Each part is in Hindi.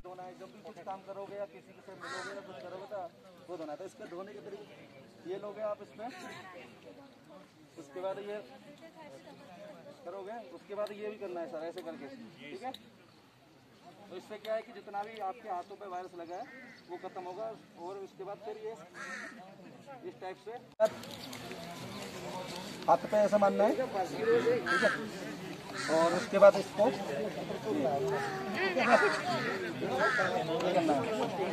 धोना है जब भी कुछ काम करोगे या किसी से मिलोगे या कुछ करोगे तो वो धोना है तो इसके धोने के तरीके ये लोगे आप इसमें उसके बाद ये करोगे उसके बाद ये भी करना है सर ऐसे करके ठीक है तो इससे क्या है कि जितना भी आपके हाथों पे वायरस लगा है वो खत्म होगा और उसके बाद फिर ये इस टाइप से हाथ पे ऐसा मानना है है और उसके बाद इसको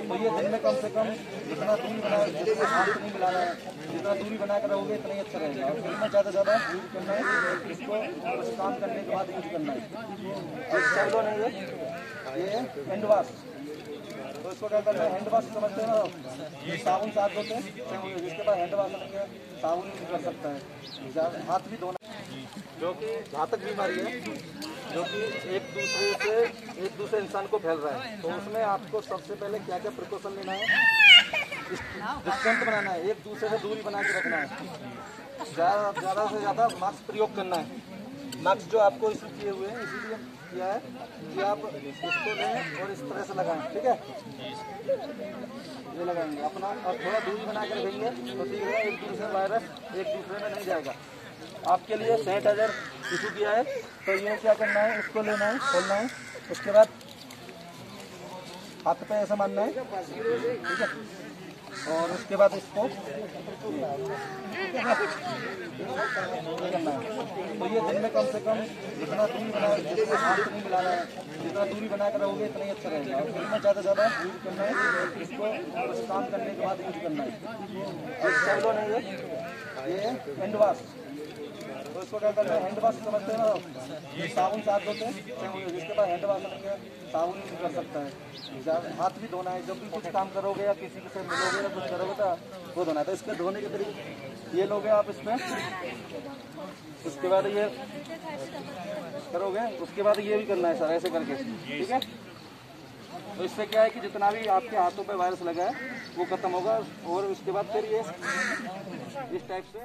तो ये दिन में कम से कम जितना दूरी बना नहीं मिलाना है, जितना दूरी बना कर रहोगे, इतना ही अच्छा रहेगा। और दिन में ज़्यादा ज़्यादा यूज़ करना है, इसको काम करने के बाद यूज़ करना है। और ये हैंड वॉश तो इसको क्या करना है हैंड समझते हैं ना साबुन से हाथ धोते हैं जिसके बाद हैंड करके साबुन कर सकता है। हाथ भी धोना जो कि घातक बीमारी है, जो कि एक दूसरे से एक दूसरे इंसान को फैल रहा है। तो उसमें आपको सबसे पहले क्या क्या प्रिकॉशन लेना है? डिस्टेंस बनाना है, एक दूसरे से दूरी बना के रखना है। ज़्यादा से ज़्यादा मास्क प्रयोग करना है। मास्क जो आपको इशू किए हुए हैं, इसीलिए किया है कि आप इसको लें और इस तरह से लगाएँ, ठीक है? ये लगाएँगे अपना, और थोड़ा दूरी बना कर रखेंगे तो ठीक है, एक दूसरे वायरस एक दूसरे में नहीं जाएगा। आपके लिए सैनिटाइजर इशू किया है। तो ये क्या करना है? इसको लेना है, खोलना है। उसके बाद हाथ पे ऐसा मानना है। ठीक है? और उसके बाद इसको तो ये दिन में कम से कम जितना दूरी बना हाथ नहीं है, जितना दूरी बना कर रहोगे, इतना ही अच्छा रहेगा। और दिन में ज़्यादा ज़्यादा यूज़ करना है, इसको काम करने के बाद यूज़ करना है। और नहीं है, ये हैंड वॉश साबुन से हाथ धोते हैं जिसके बाद हैंड वॉश साबुन कर सकता है हाथ भी धोना है जब भी कुछ काम करोगे या किसी से मिलोगे या कुछ करोगे तो वो धोना है तो इसके धोने के तरीके ये लोगे आप इसमें उसके बाद ये करोगे उसके बाद ये भी करना है सर ऐसे करके ठीक है तो इससे क्या है कि जितना भी आपके हाथों पे वायरस लगा है वो खत्म होगा और उसके बाद फिर ये इस टाइप से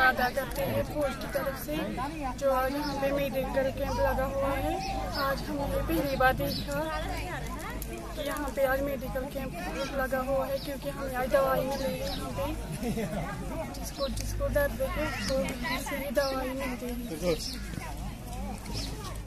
अदा करते हैं फौज की तरफ़ से, जो आज पे मेडिकल कैंप लगा हुआ है। आज हमने पहली बार कि यहाँ पे आज मेडिकल कैंप लगा हुआ है क्योंकि हमें आज दवाई मिल रही है यहाँ पे। जिसको जिसको दर्द है उसको दवाई मिलती है।